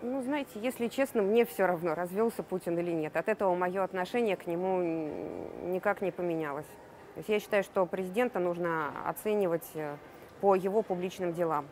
Ну, знаете, если честно, мне все равно, развелся Путин или нет. От этого мое отношение к нему никак не поменялось. То есть я считаю, что президента нужно оценивать э, по его публичным делам.